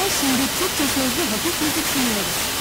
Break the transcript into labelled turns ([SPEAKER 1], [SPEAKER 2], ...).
[SPEAKER 1] Wij zijn de Tito-zilver, wat ik niet te zien